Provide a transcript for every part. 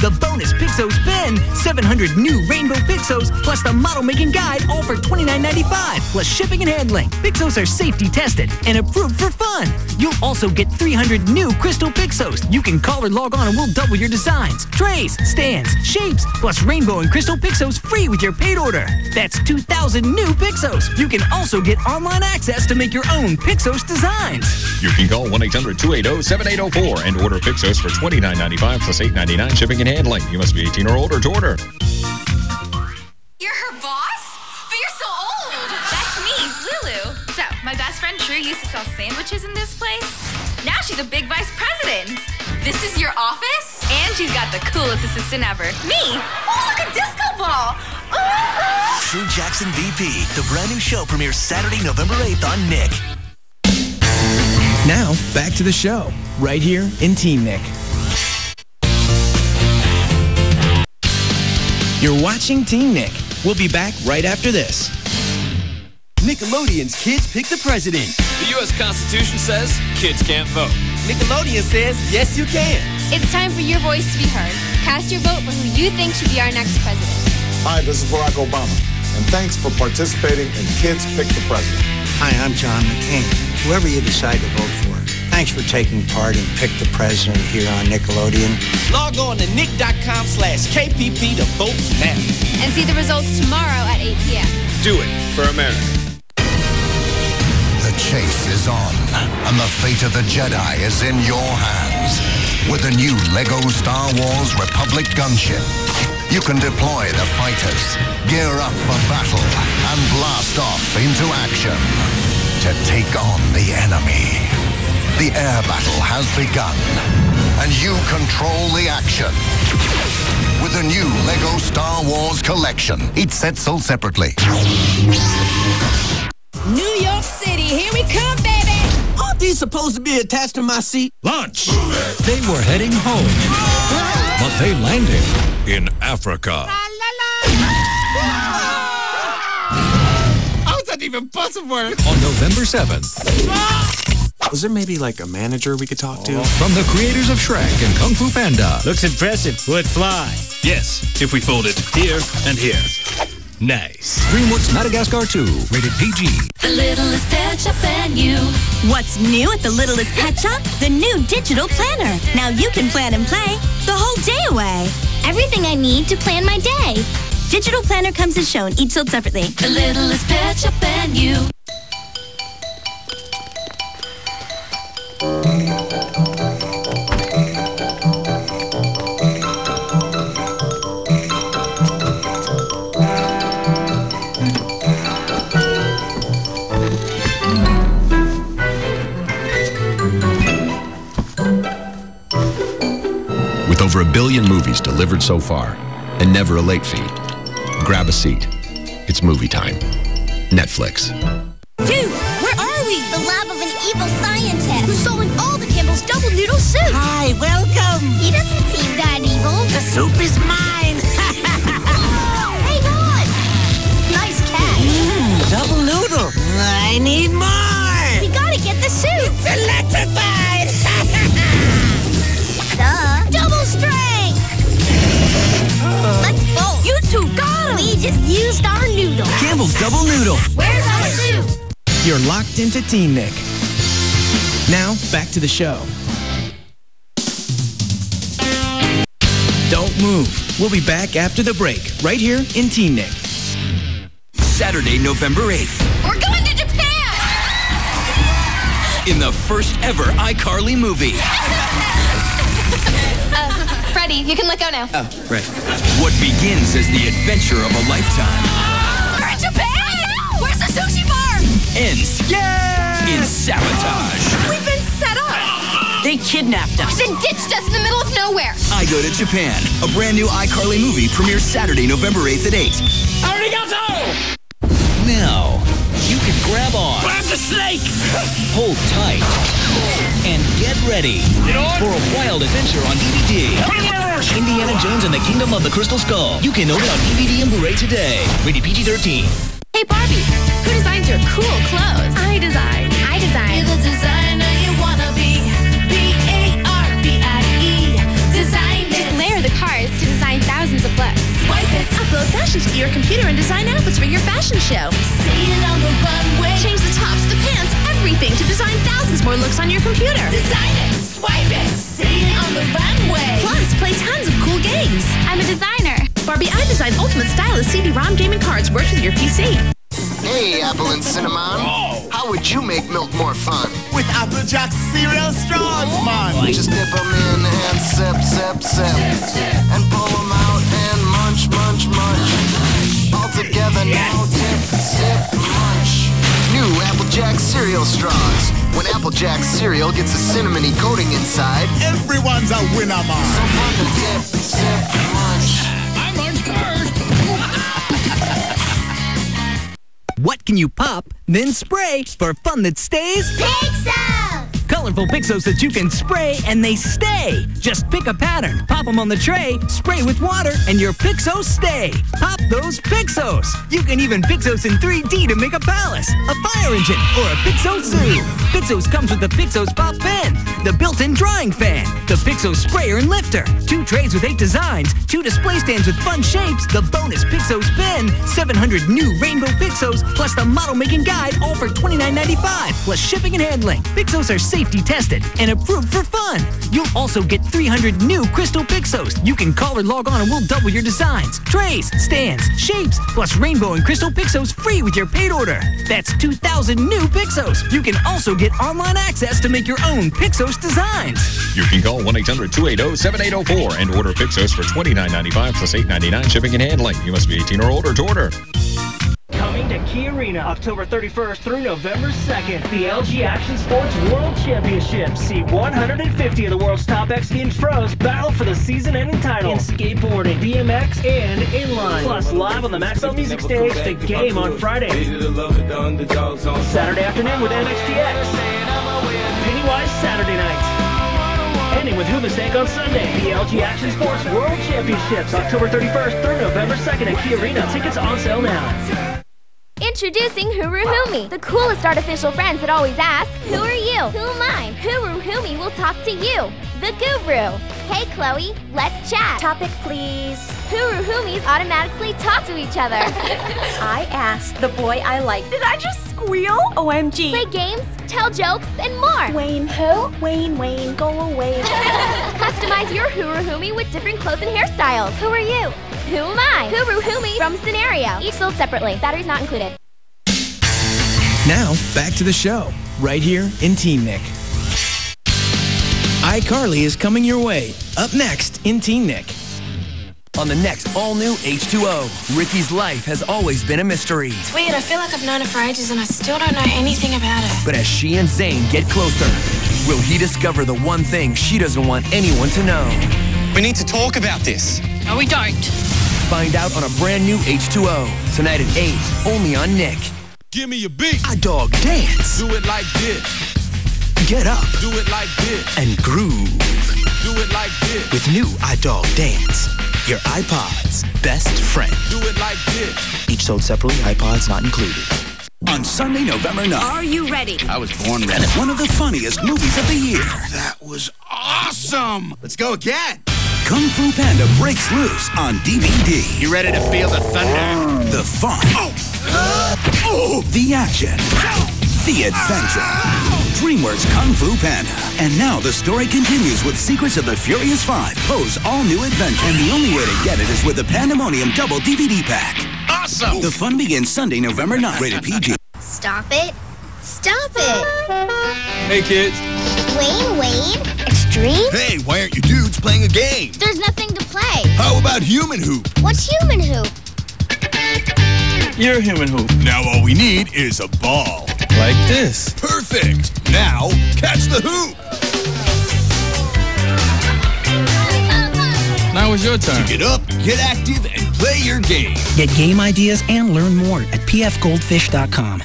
the bonus Pixos pen, 700 new rainbow Pixos, plus the model making guide, all for $29.95, plus shipping and handling. Pixos are safety tested and approved for fun. You'll also get 300 new crystal Pixos. You can call or log on and we'll double your designs, trays, stands, shapes, plus rainbow and crystal Pixos free with your paid order. That's 2,000 new Pixos. You can also get online access to make your own Pixos designs. You can call 1-800-280-7804 and order Pixos for $29.95 plus $8.99 shipping and handling. You must be 18 or older to order. You're her boss? But you're so old. That's me, Lulu. So, my best friend True used to sell sandwiches in this place. Now she's a big vice president. This is your office? And she's got the coolest assistant ever. Me. Oh, look, a disco ball. Uh-huh. True Jackson VP, the brand new show premieres Saturday, November 8th on Nick. Now, back to the show, right here in Teen Nick. You're watching Teen Nick. We'll be back right after this. Nickelodeon's Kids Pick the President. The U.S. Constitution says kids can't vote. Nickelodeon says yes, you can. It's time for your voice to be heard. Cast your vote for who you think should be our next president. Hi, this is Barack Obama, and thanks for participating in Kids Pick the President. Hi, I'm John McCain. Whoever you decide to vote for, thanks for taking part in Pick the President here on Nickelodeon. Log on to nick.com slash KPP to vote now. And see the results tomorrow at 8 p.m. Do it for America. The chase is on, and the fate of the Jedi is in your hands. With the new LEGO Star Wars Republic gunship, you can deploy the fighters, gear up for battle, and blast off into action to take on the enemy. The air battle has begun, and you control the action. With the new LEGO Star Wars collection, each set sold separately. New York City, here we come, baby. Aren't these supposed to be attached to my seat? Lunch. They were heading home, but they landed in Africa. How's that even possible? On November 7th. Was there maybe like a manager we could talk to? Oh. From the creators of Shrek and Kung Fu Panda. Looks impressive. Would fly. Yes, if we fold it here and here. Nice. DreamWorks Madagascar 2, rated PG. The Littlest Pet Shop and you. What's new at the Littlest Pet Shop? The new digital planner. Now you can plan and play the whole day away. Everything I need to plan my day. Digital planner comes as shown, each sold separately. The Littlest Pet Shop and you. Movies delivered so far, and never a late fee, grab a seat. It's movie time. Netflix. Dude, where are we? The lab of an evil scientist who's stolen all the Campbell's double noodle soup. Hi, welcome. He doesn't seem that evil. The soup is mine. hey, Ron! Nice catch. Mmm, double noodle. I need more. We gotta get the soup. It's electrified. Noodle. Double Noodle. Where's our soup? You're locked into Teen Nick. Now, back to the show. Don't move. We'll be back after the break, right here in Teen Nick. Saturday, November 8th. We're going to Japan! In the first ever iCarly movie. Uh, Freddie, you can let go now. Oh, right. What begins as the adventure of a lifetime sushi bar? ends in sabotage. We've been set up! They kidnapped us. Then ditched us in the middle of nowhere. iGo to Japan, a brand new iCarly movie premieres Saturday, November 8th at 8. Arigato! Now, you can grab on, Grab the snake! hold tight, and get ready for a wild adventure on DVD. Indiana Jones and the Kingdom of the Crystal Skull. You can own it on DVD and Blu-ray today. Rated PG-13. Hey, Barbie, who designs your cool clothes. I design. I design. You're the designer you wanna be. B-A-R-B-I-E. Design it. Layer the cards to design thousands of looks. Swipe it. Upload fashions to your computer and design outfits for your fashion show. See it on the runway. Change the tops, the pants, everything to design thousands more looks on your computer. Design it. Swipe it. See it on the runway. Plus, play tons of cool games. I'm a designer. Barbie iDesign Ultimate Stylist CD-ROM gaming cards works with your PC. Hey, Apple and Cinnamon. How would you make milk more fun? With Apple Jack cereal straws, man. Just dip them in and sip, sip, sip. And pull them out and munch, munch, munch. All together now, dip, sip, munch. New Apple Jack cereal straws. When Apple Jack cereal gets a cinnamony coating inside, everyone's a winner, man. So fun to dip, What can you pop, then spray for fun that stays? Pixos! Colorful Pixos that you can spray and they stay. Just pick a pattern, pop them on the tray, spray with water, and your Pixos stay. Pop those Pixos. You can even Pixos in 3D to make a palace, a fire engine, or a Pixos zoo. Pixos comes with the Pixos Pop Pen, the built-in drying fan, the Pixos sprayer and lifter, two trays with eight designs, two display stands with fun shapes, the bonus Pixos pen, 700 new rainbow Pixos, plus the model making guide, all for $29.95, plus shipping and handling. Pixos are safety tested and approved for fun. You'll also get 300 new crystal Pixos. You can call or log on and we'll double your designs, trays, stands, shapes, plus rainbow and crystal Pixos free with your paid order. That's 2,000 new Pixos. You can also get online access to make your own Pixos designs. You can call 1 800 280 7804 and order Pixos for $29.95 plus $8.99 shipping and handling. You must be 18 or older to order. Key Arena, October 31st through November 2nd, the LG Action Sports World Championship. See 150 of the world's top X-Games pros battle for the season-ending title in skateboarding, BMX, and inline. Plus, live on the Maxwell Music Stage, the game on Friday. Saturday afternoon with MxPx. Pennywise Saturday night. Ending with Mistake on Sunday. The LG Action Sports World Championships, October 31st through November 2nd at Key Arena. Tickets on sale now. Introducing Huru Humi, the coolest artificial friends that always ask, Who are you? Who am I? Huru Humi will talk to you, the guru. Hey Chloe, let's chat. Topic please. Huru Humis automatically talk to each other. I asked the boy I like. Did I just squeal? OMG. Play games, tell jokes, and more. Wayne who? Wayne, Wayne, go away. Customize your Huru Humi with different clothes and hairstyles. Who are you? Who am I? Huru Humi from Scenario. Each sold separately. Batteries not included. Now, back to the show, right here in Teen Nick. iCarly is coming your way, up next in Teen Nick. On the next all-new H2O, Rikki's life has always been a mystery. It's weird, I feel like I've known her for ages and I still don't know anything about her. But as she and Zane get closer, will he discover the one thing she doesn't want anyone to know? We need to talk about this. No, we don't. Find out on a brand new H2O, tonight at 8, only on Nick. Give me a beat. A dog dance. Do it like this. Get up. Do it like this. And groove. Do it like this. With new iDog Dance, your iPod's best friend. Do it like this. Each sold separately, iPods not included. On Sunday, November 9th. Are you ready? I was born ready. One of the funniest movies of the year. That was awesome. Let's go again. Kung Fu Panda breaks loose on DVD. You ready to feel the thunder? The fun. Oh. Oh. The action. The adventure. DreamWorks Kung Fu Panda. And now the story continues with Secrets of the Furious Five, Po's all-new adventure. And the only way to get it is with the Pandemonium Double DVD Pack. Awesome! The fun begins Sunday, November 9th. Rated PG. Stop it. Stop it. Hey, kids. Wayne, Wayne. Extreme? Hey, why aren't you dudes playing a game? There's nothing to play. How about Human Hoop? What's human hoop? You're a human hoop. Now all we need is a ball. Like this. Perfect. Now, catch the hoop. Now it's your turn. Get up, get active, and play your game. Get game ideas and learn more at pfgoldfish.com.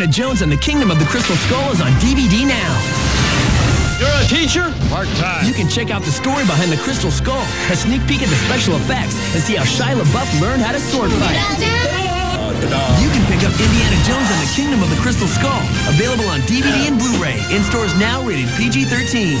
Indiana Jones and the Kingdom of the Crystal Skull is on DVD now. You're a teacher? Part time. You can check out the story behind the Crystal Skull, a sneak peek at the special effects, and see how Shia LaBeouf learned how to sword fight. You can pick up Indiana Jones and the Kingdom of the Crystal Skull, available on DVD and Blu-ray. In stores now, rated PG-13.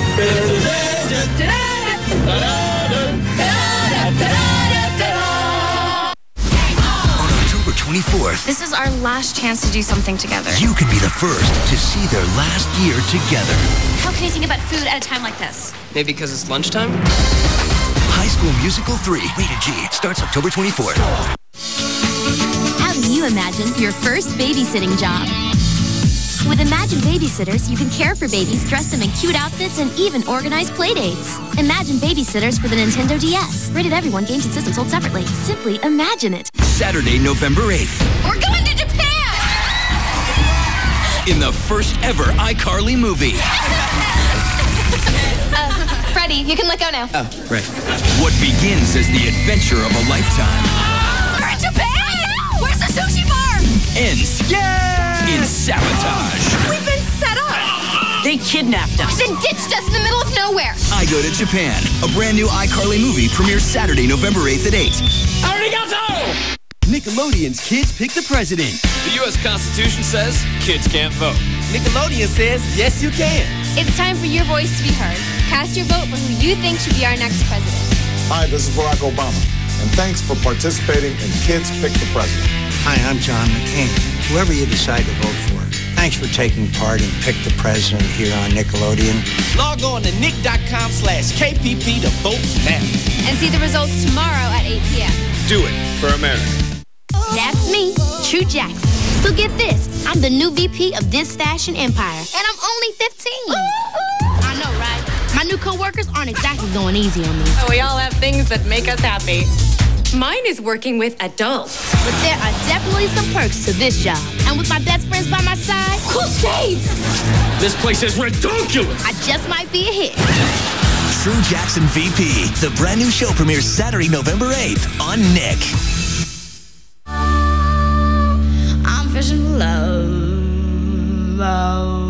24th, This is our last chance to do something together. you could be the first to see their last year together. How can you think about food at a time like this? Maybe because it's lunchtime? High School Musical 3, rated G, starts October 24th. How do you imagine your first babysitting job? With Imagine Babysitters, you can care for babies, dress them in cute outfits, and even organize playdates. Imagine Babysitters for the Nintendo DS. Rated everyone, games and systems sold separately. Simply imagine it. Saturday, November 8th, We're going to Japan! in the first ever iCarly movie. Uh, Freddie, you can let go now. Oh, right. What begins as the adventure of a lifetime We're in Japan! Where's the sushi bar? ends in sabotage. We've been set up! They kidnapped us. They ditched us in the middle of nowhere. iGo to Japan, a brand new iCarly movie premieres Saturday, November 8th at 8. Arigato! Nickelodeon's Kids Pick the President. The U.S. Constitution says kids can't vote. Nickelodeon says, yes, you can. It's time for your voice to be heard. Cast your vote for who you think should be our next president. Hi, this is Barack Obama, and thanks for participating in Kids Pick the President. Hi, I'm John McCain. Whoever you decide to vote for, thanks for taking part in Pick the President here on Nickelodeon. Log on to nick.com slash KPP to vote now. And see the results tomorrow at 8 p.m. Do it for America. That's me, True Jackson. So get this, I'm the new VP of this fashion empire, and I'm only 15. I know, right? My new coworkers aren't exactly going easy on me. We all have things that make us happy. Mine is working with adults. But there are definitely some perks to this job. And with my best friends by my side, cool shades! This place is ridiculous. I just might be a hit. True Jackson VP, the brand new show premieres Saturday, November 8th on Nick. For love. Oh.